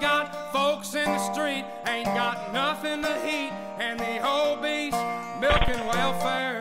got folks in the street, ain't got nothing to eat, and the whole beast milking welfare.